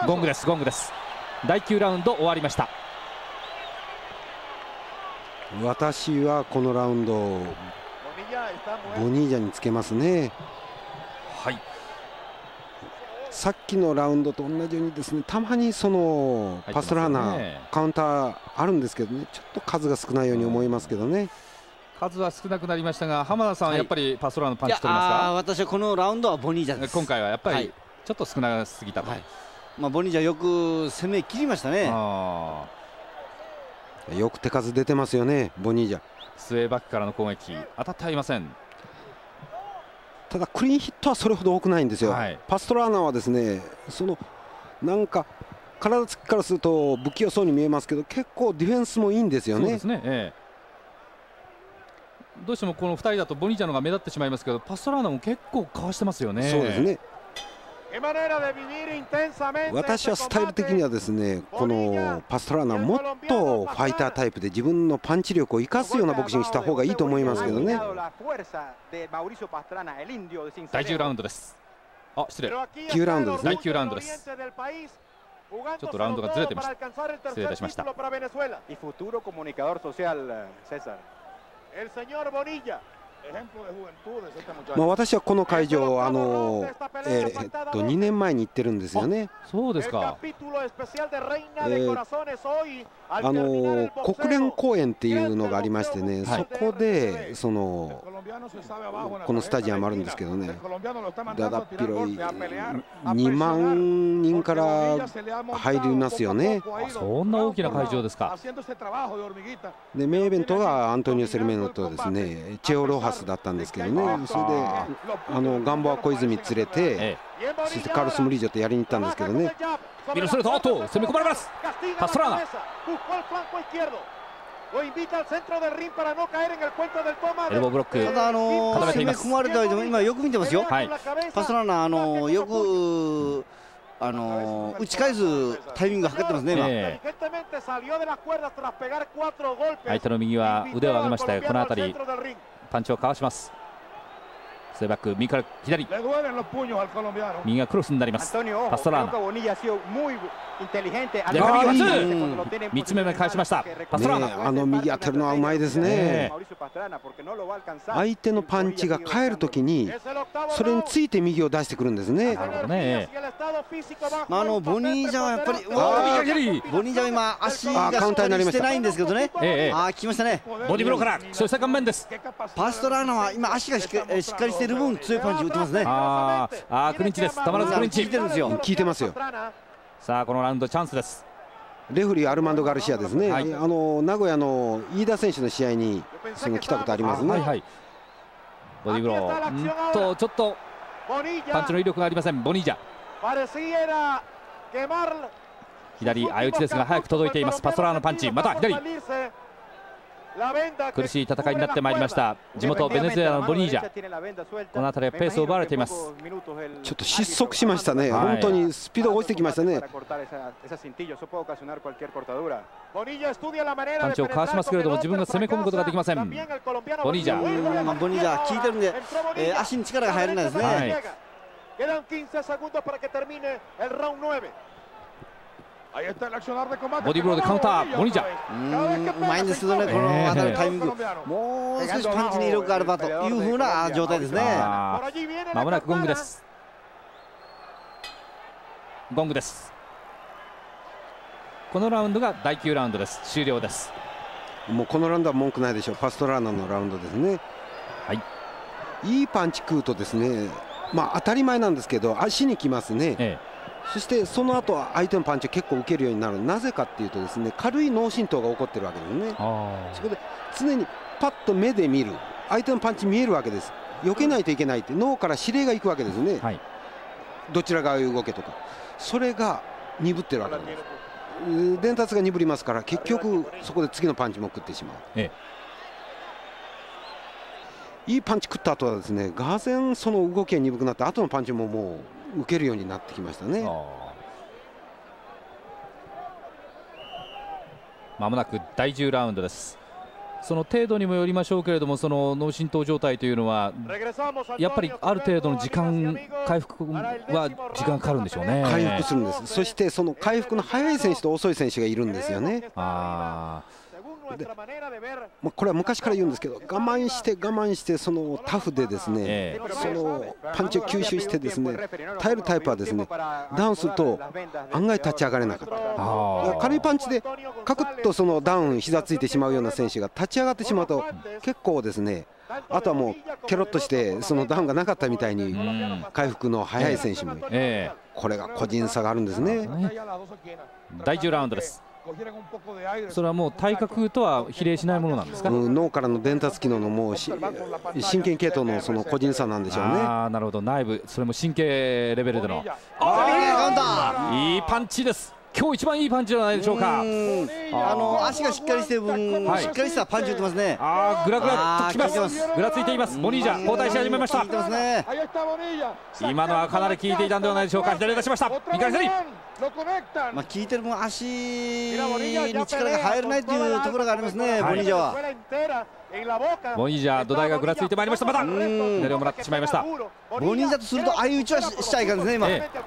ゴングですゴングです第9ラウンド終わりました私はこのラウンドボニージャにつけますねはいさっきのラウンドと同じようにですねたまにそのパストラーナー、ね、カウンターあるんですけどねちょっと数が少ないように思いますけどね。数は少なくなりましたが浜田さん、はやっぱりパストラーのパンチ取りますか？私はこのラウンドはボニージャです。今回はやっぱりちょっと少なすぎたと、はい、まあ、ボニージャよく攻め切りましたね。よく手数出てますよねボニージャ。スウェーバックからの攻撃当たってはいません。ただクリーンヒットはそれほど多くないんですよ、はい、パストラーナーはですねそのなんか体つきからすると不器用そうに見えますけど結構ディフェンスもいいんですよね。ですね、ええ、どうしてもこの2人だとボニーチャのが目立ってしまいますけどパストラーナも結構かわしてますよね。そうですね。私はスタイル的にはですねこのパストラーナもっとファイタータイプで自分のパンチ力を生かすようなボクシングした方がいいと思いますけどね。第10ラウンドです。あ失礼。9ラウンドです、ね、第9ラウンドです。ちょっとラウンドがずれてました。失礼いたしました el señor Bonilla. まあ、私はこの会場、あのえー、っと2年前に行ってるんですよね。そうですか、えー、あの国連公園っていうのがありましてね、はい、そこでそのこのスタジアムあるんですけどね、だだっ広い2万人から入りますよね。そんな大きな会場ですか。でメインイベントがアントニオ・セルメノとですねチェオロハスだったんですけどね、それであのガンボは小泉連れて、そしてカルス・ムリージョとやりに行ったんですけどね。ミルストレート、と攻め込まれます。パストラーナ。エルボーブロックただあのー、攻め込まれた今よく見てますよ、はい、パストラーナあのー、よくあのー、打ち返すタイミングが測ってますね、今、えー、相手の右は腕を上げましてこの辺りパンチをかわします。ステバック右から左右がクロスになりますパストラーナ三つ目目返しましたパストラーナ、あの右当てるのはうまいですね相手のパンチが返るときにそれについて右を出してくるんですねなるほどねまあ、あのボニージャはやっぱりボニージャは今足がカウンターになりましたないんですけどね、ええ、あ聞きましたねボディブローからそして顔面ですパストラーナは今足がしっかりしている分強いパンチ打ってますね。ああクリンチです。たまらずクリンチ。効いてるんですよ。効いてますよ。さあこのラウンドチャンスです。レフリーアルマンド・ガルシアですね、はい、あの名古屋の飯田選手の試合にその来たことありますね、はいはい、ボディブロー。んとちょっとパンチの威力がありません。ボニージャ。左相打ちですが早く届いています。パストラーのパンチ。また左苦しい戦いになってまいりました。地元ベネズエラのボニージャ。この辺りはペースを奪われています。ちょっと失速しましたね、はい、本当にスピードが落ちてきましたね。パンチをかわしますけれども自分が攻め込むことができません。ボニージャ。ボニージャ効いてるんで、えー、足に力が入らないですね、はい Quedan 15 segundos para que termine el round 9. ボディーブローでカウンター、モニジャうまいんですけどね、この辺りタイミング、もう少しパンチに威力があればというふうな状態ですね。まもなくゴングです。ゴングです。このラウンドが第9ラウンドです。終了です。もうこのラウンドは文句ないでしょう。ファストランナーのラウンドですね。はい。いいパンチ食うとですね、まあ当たり前なんですけど足にきますね。ええそしてその後相手のパンチを結構受けるようになる。なぜかっていうとですね軽い脳震盪が起こってるわけですね。そこで常にパッと目で見る。相手のパンチ見えるわけです。避けないといけないって脳から指令がいくわけですね、はい、どちら側へ動けとか。それが鈍ってるわけです。伝達が鈍りますから結局そこで次のパンチも食ってしまう、ええ、いいパンチ食った後はですねがぜんその動きが鈍くなって後のパンチももう受けるようになってきましたね。まもなく第10ラウンドです。その程度にもよりましょうけれども、その脳震盪状態というのは、やっぱりある程度の時間、回復は時間かかるんでしょうね。回復するんです、そしてその回復の早い選手と遅い選手がいるんですよね。あで、まあ、これは昔から言うんですけど我慢して我慢してそのタフでですね、えー、そのパンチを吸収してですね耐えるタイプはですねダウンすると案外立ち上がれなかった。軽いパンチでカクッとそのダウン膝ついてしまうような選手が立ち上がってしまうと結構ですねあとはもうケロッとしてそのダウンがなかったみたいに回復の早い選手もこれが個人差があるんですね。第10ラウンドですそれはもう体格とは比例しないものなんですか、うん、脳からの伝達機能のもう神経系統のその個人差なんでしょうね。あなるほど。内部それも神経レベルでの。いいパンチです今日一番いいパンチじゃないでしょうか。あの足がしっかりしてる分、はい、しっかりしたパンチ打ってますね。ああ、ぐらぐらときます。ぐらついています。モニージャ交代し始めました。ね、今のはかなり効いていたんではないでしょうか。左出しました。右から左。まあ効いてる分足に力が入らないというところがありますね。ボニージャは。ボニージャ土台がぐらついてまいりました。また左をもらってしまいました。ボニージャとすると相打ちはしちゃいかんですね今、ええ、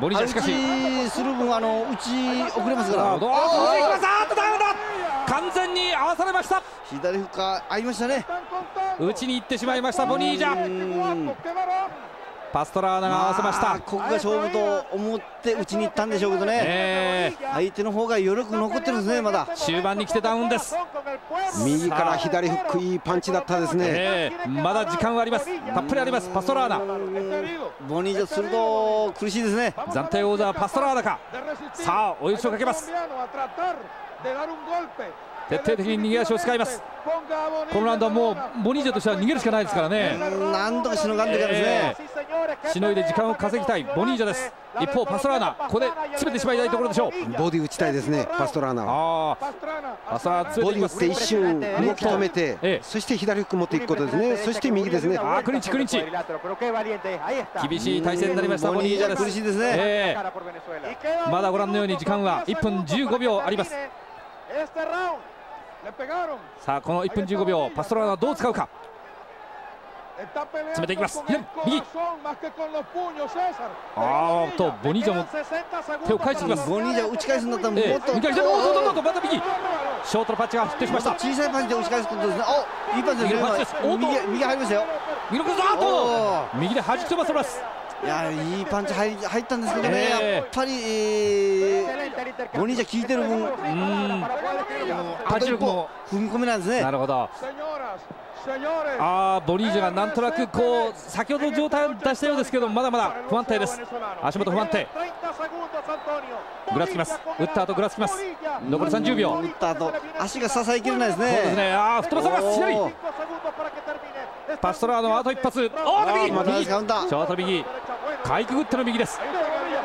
ボニージャしかし。する分あの打ち遅れますから。完全に合わされました。左フッカー合いましたね。打ちに行ってしまいましたボニージャパストラーナが合わせました、ここが勝負と思って打ちに行ったんでしょうけどね、え。ー、相手の方が余力残ってるんですねまだ。終盤に来てダウンです。右から左フックいいパンチだったですね、え。ー、まだ時間はあります。たっぷりあります。パストラーナボニージョすると苦しいですね。暫定王座パストラーナか。さあ追い打ちをかけます徹底的に逃げ足を使います。このラウンドはもうボニージャとしては逃げるしかないですからね。なんとかしのがんでからですね、えー、しのいで時間を稼ぎたいボニージャです。一方パストラーナここで詰めてしまいたいところでしょう。ボディ打ちたいですねパストラーナは。パストラーナボディ打って一瞬動き止めて、えー、そして左フック持っていくことですね。そして右ですね。あクリンチクリンチ。厳しい体勢になりましたボニージャです。苦しいですね、えー、まだご覧のように時間は1分15秒ありますさあこの1分15秒パストラーナどう使うか？詰めていきます。右あーとボニージャも手を返してきます。ボニージャ打ち返すんだったらもっと、えー、右からおっとっとまた右ショートのパンチがヒットしました小さいパンチで打ち返すことですねおいいパンチですね右右入りましたよ右のコースと右で弾き飛ばせますいやいいパンチ入入ったんですけどね、えー、やっぱり、えー、ボニージャ効いてる分、うん、パンチ力も踏み込めなんですね。なるほど。あボニージャがなんとなくこう先ほど状態を出したようですけどまだまだ不安定です。足元不安定。ぐらつきます。打った後ぐらつきます。残り30秒。打った後足が支えきれないですね。そうですね。ああ太もも左パストラーのあと一発。おー右右ショート右。かいくぐっての右です。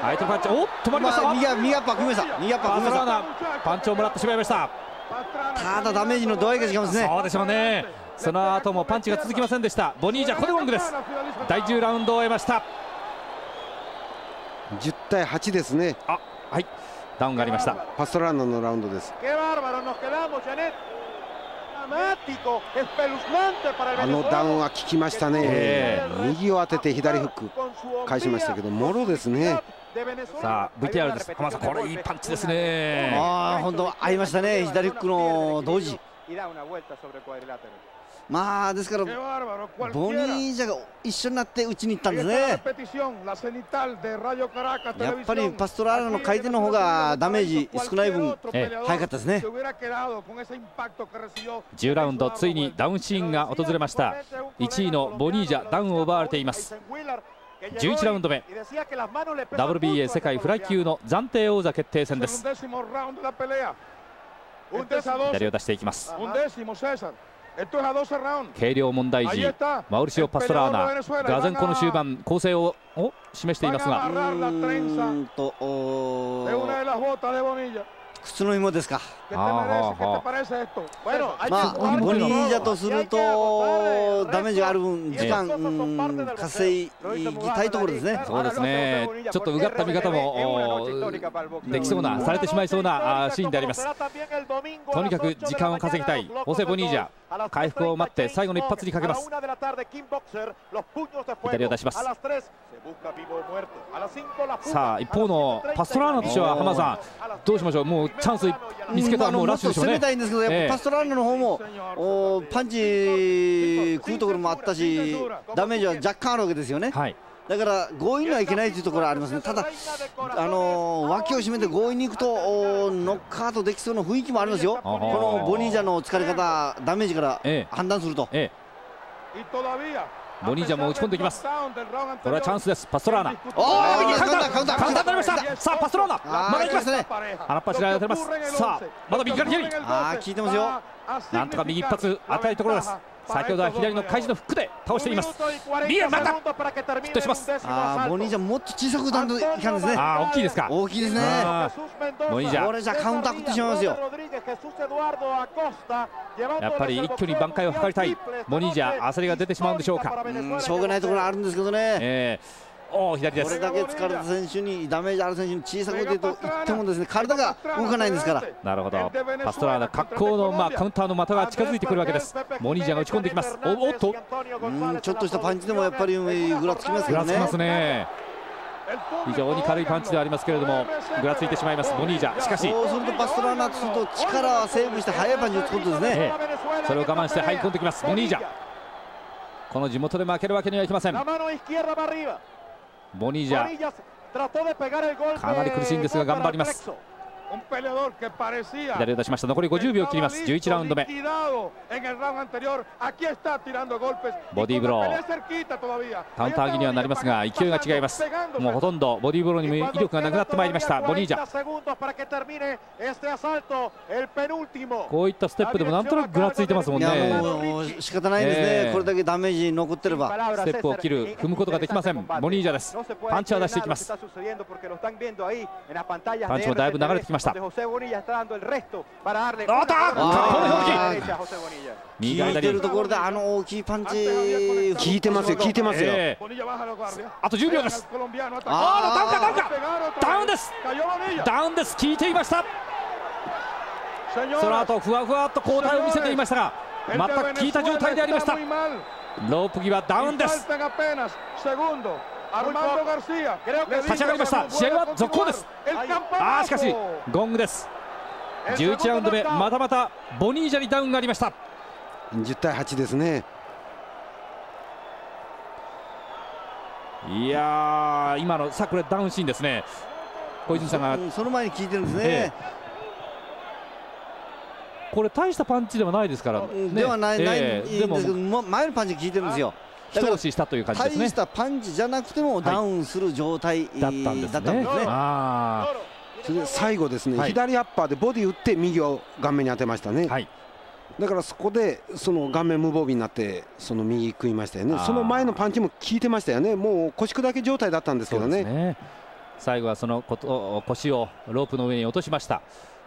相手パンチおっ止まりました、右右アッパー組みました。右アッパー組みました。パンチをもらってしまいました。ただダメージの度合いが違いますね。そうでしょうね。その後もパンチが続きませんでした。ボニージャコデゴングです。第10ラウンドを終えました。10対8ですね。あはい。ダウンがありました。パストラーのラウンドですあのダウンは効きましたね、えー、右を当てて左フック返しましたけどもろですね。さあ VTR です。浜さんこれいいパンチですね。ああ本当合いましたね。左フックの同時まあですからボニージャが一緒になって打ちに行ったんですね。やっぱりパストラーナの回転の方がダメージ少ない分、ええ、早かったですね。10ラウンドついにダウンシーンが訪れました。1位のボニージャダウンを奪われています。11ラウンド目。WBA 世界フライ級の暫定王座決定戦です。左を出していきます軽量問題児マウリシオ・パストラーナがぜんこの終盤構成を示していますが靴の紐ですか。まあ、ボニージャとするとダメージがある分時間、稼ぎたいところですね。そうですね。ちょっとうがった見方もできそうなされてしまいそうなシーンであります。とにかく時間を稼ぎたいホセボニージャ。回復を待って最後の一発にかけます。左を出します。さあ一方のパストラーナとしては浜さんどうしましょう?もうチャンス見つけたらもうラッシュでしょうね。攻めたいんですけど、やっぱパストラーナの方も、おパンチ食うところもあったしダメージは若干あるわけですよね?はい。だから強引にはいけないというところはありますね、ただ、あのー、脇を締めて強引にいくとノックアウトできそうな雰囲気もありますよ、このボニージャの疲れ方、ダメージから判断すると。ええボニージャも打ち込んでいきます。これはチャンスです。パストラーナ。おおカウンターカウンターカウンター。になりました。さあパストラーナ。まだいきます。ね。腹っ柱が当てます。さあまだ右から左。ああ効いてますよ。なんとか右一発与えるところです先ほどは左の開示のフックで倒しています。リアまた。ヒットします。ああボニージャもっと小さくなんといかんですね。ああ大きいですか。大きいですね。ボニージャこれじゃカウンター食ってしまいますよ。やっぱり一挙に挽回を図りたい。ボニージャ焦りが出てしまうんでしょうか。しょうがないところあるんですけどね、えーお左です。これだけ疲れた選手にダメージある選手に小さく出と言ってもですね体が動かないんですから。なるほど。パストラーナ格好のまあカウンターの的が近づいてくるわけです。モニージャーが打ち込んできます。おおっと。うんちょっとしたパンチでもやっぱりぐらつきますよね。ぐらつきますね。非常に軽いパンチではありますけれどもぐらついてしまいますボニージャしかしそうするとパストラーナとすると力はセーブして速いパンチを打つことですね、ええ、それを我慢して入り込んできます。ボニージャこの地元で負けるわけにはいきませんボニージャ。かなり苦しいんですが頑張ります左を出しました残り50秒切ります11ラウンド目ボディーブローカウンター気にはなりますが勢いが違いますもうほとんどボディーブローにも威力がなくなってまいりましたボニージャこういったステップでもなんとなくぐらついてますもんね仕方ないですね、えー、これだけダメージ残ってれば。ステップを切る。踏むことができません。ボニージャです。パンチは出していきます。パンチもだいぶ流れてきました。おっと右がてるところであの大きいパンチ効いてますよ効いてますよ、えー、あと10秒ですああダウンかダウンかダウンですダウンです効いていましたその後ふわふわっと交代を見せていましたが全く効いた状態でありましたロープ際ダウンです立ち上がりました。試合は続行です。ああしかしゴングです。11ラウンド目またまたボニージャにダウンがありました。10対8ですね。いや今のさこれダウンシーンですね。小泉さんが。その前に聞いてるんですね、えこれ大したパンチではないですから、ね、ではない,、ないんですけど前のパンチ聞いてるんですよ一押ししたという感じですね。大したパンチじゃなくてもダウンする状態、だったんですね。それで最後ですね、はい、左アッパーでボディ打って右を顔面に当てましたね、はい、だからそこでその顔面無防備になってその右食いましたよね。その前のパンチも効いてましたよね。もう腰砕け状態だったんですけどね、ね、最後はそのこと腰をロープの上に落としました。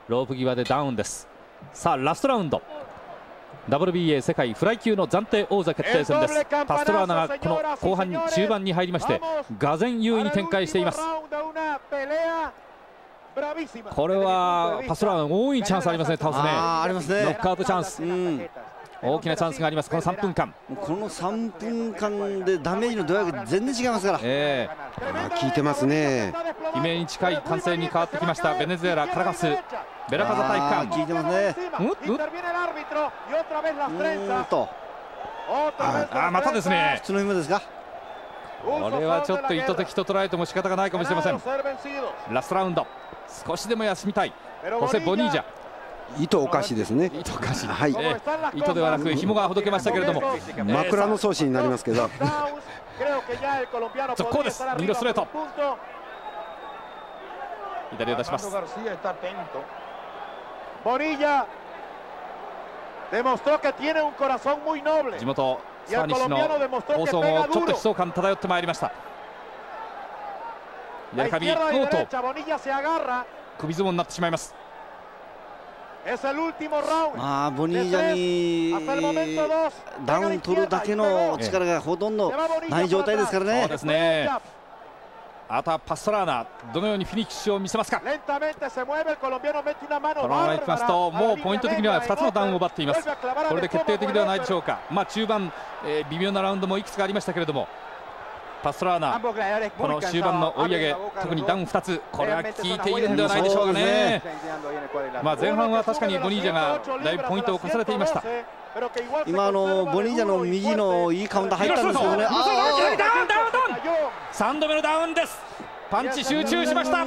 ロープ際でダウンです。さあラストラウンド WBA 世界フライ級の暫定王座決定戦です。パストラーナがこの後半に中盤に入りましてがぜ優位に展開しています。これはパストラーナ大いにチャンスありますね倒すね。ありますね。ノックアウトチャンス、うん大きなチャンスがあります。この3分間。この3分間でダメージの度合いが全然違いますから、えー、効いてますね。悲鳴に近い歓声に変わってきました。ベネズエラカラカス。ベラカザ体育館効いてますね。うんうん。と。あまたですね。普通の今ですか？これはちょっと意図的と捉えても仕方がないかもしれません。ラストラウンド。少しでも休みたい。ホセ・ボニージャ糸おかしですね。糸おかしはい、えー、糸ではなく紐がほどけましたけれども。枕草子になりますけど。<laughs> 続行です。右のストレート。左を出します.地元スパニッシュの放送もちょっと悲壮感漂ってまいりました。左髪ゴート。首相撲になってしまいますまあボニージャにダウン取るだけの力がほとんどない状態ですからね。そうですねあとはパストラーナどのようにフィニッシュを見せますかこのままいきますともうポイント的には2つのダウンを奪っていますこれで決定的ではないでしょうかまあ中盤、えー、微妙なラウンドもいくつかありましたけれどもパストラーナこの終盤の追い上げ特にダウン2つこれは効いているんではないでしょうかね。まあ前半は確かにボニージャがだいぶポイントを重ねていました。今あのボニージャの右のいいカウンター入ったんですけどね3度目のダウンです。パンチ集中しました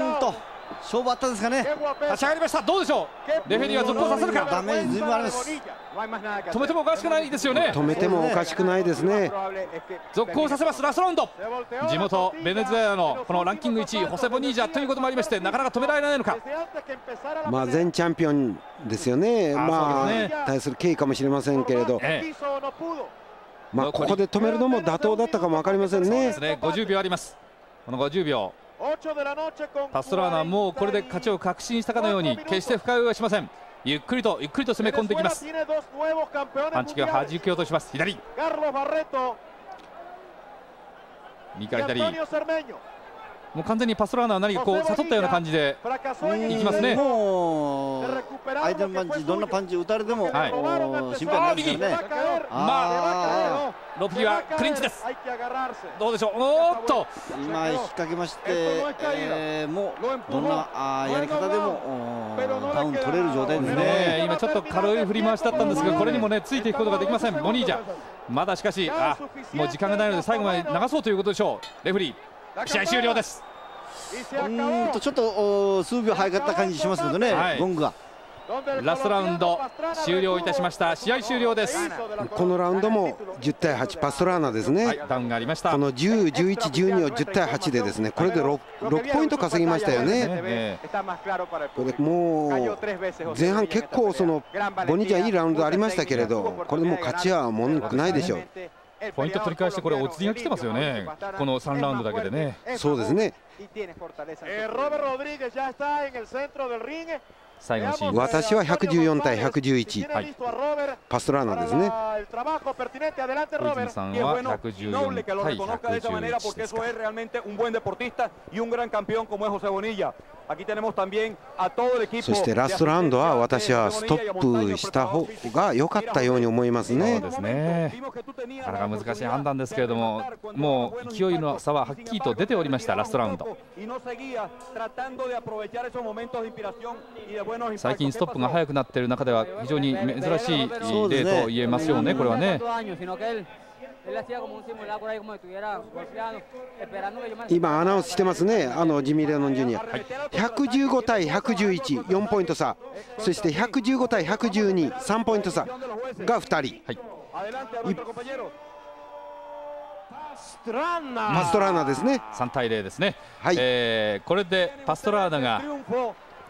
勝負あったですかね。立ち上がりました。どうでしょう？レフェリーは続行させるか？ダメージずいぶんあります止めてもおかしくないですよね。止めてもおかしくないですね。続行させます。ラストラウンド。地元ベネズエラのこのランキング1位ホセボニージャということもありましてなかなか止められないのか。まあ前チャンピオンですよね。まあ、ね、対する経緯かもしれませんけれど、ええ、まあここで止めるのも妥当だったかも分かりませんね。そうですね。50秒あります。この50秒パストラーナもうこれで勝ちを確信したかのように決して深追いはしません。ゆっくりとゆっくりと攻め込んでいきます。パンチが弾き落とします。左。右から左もう完全にパストラーナは何かこう悟ったような感じでいきますね。もう相手のパンチどんなパンチ打たれても、はい、心配ないですね。まあロピーはクリンチです。どうでしょう？おっと。今引っ掛けまして、えー、もうどんなあやり方でもダウン取れる状態ですね、ね、今ちょっと軽い振り回しだったんですがこれにもねついていくことができません。モニージャ。まだしかしあもう時間がないので最後まで流そうということでしょう。レフリー試合終了です。うんとちょっと数秒早かった感じしますけどね、はい、ゴングが。ラストラウンド終了いたしました。試合終了です。このラウンドも10対8パストラーナですね、はい、ダウンがありました。この10、11、12を10対8でですねこれで 6, 6ポイント稼ぎましたよね、ねこれもう前半結構そのボニージャいいラウンドありましたけれどこれも勝ちは文句ないでしょうポイント取り返してこれ落ち着きが来てますよね。この3ラウンドだけでね。そうですね最後のシーン。私は114対111、はい、パストラーナですね。小泉さんは114対111ですか。Aquí tenemos también a todo el equipo そしてラストラウンドは私はストップした方が良かったように思いますね。そうですね。なかなか難しい判断ですけれども、もう勢いの差ははっきりと出ておりましたラストラウンド。最近ストップが速くなっている中では非常に珍しい例と言えますよね。これはね。今アナウンスしてますね、あのジミー・レノン・ジュニア、はい、115対111、4ポイント差、そして115対112、3ポイント差が2人。はいパストラーナですね3対0ですね、はいえー、これでパストラーナが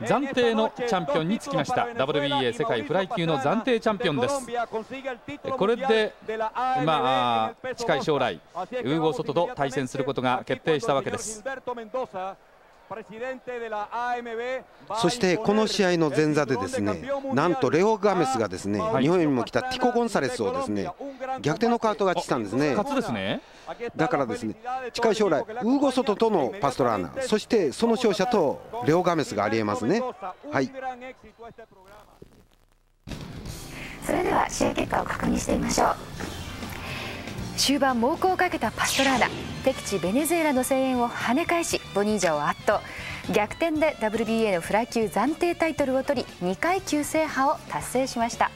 暫定のチャンピオンにつきました。WBA 世界フライ級の暫定チャンピオンです。これでまあ近い将来ウーゴ・ソトと対戦することが決定したわけです。そしてこの試合の前座でですねなんとレオ・ガメスがですね、日本よりも来たティコ・ゴンサレスをですね逆転のカート勝ちしたんですね。ですねだからですね近い将来ウーゴ・ソトとのパストラーナーそしてその勝者とレオ・ガメスがありえますね。はいそれでは試合結果を確認してみましょう終盤猛攻をかけたパストラーナ。敵地ベネズエラの声援を跳ね返しボニージャを圧倒。逆転で WBA のフライ級暫定タイトルを取り2階級制覇を達成しました。